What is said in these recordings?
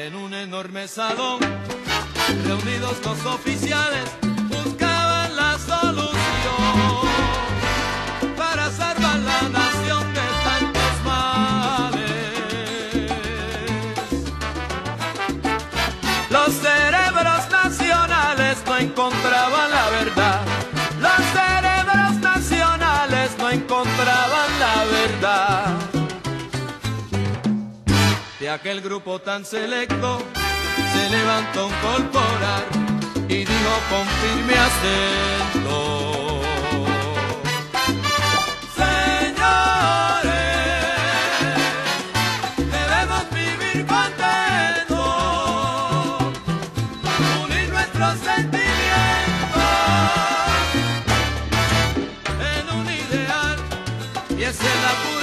En un enorme salón, reunidos los oficiales, buscaban la solución para salvar la nación de tantos males. Los cerebros nacionales no encontraban la verdad. Los cerebros nacionales no encontraban de aquel grupo tan selecto se levantó un corporal y dijo con firme acento Señores, debemos vivir contentos, unir nuestros sentimientos en un ideal y esa es la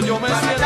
yo me siento.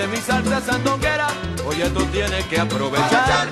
De mi salsa sandonguera. Oye, tú tienes que aprovechar.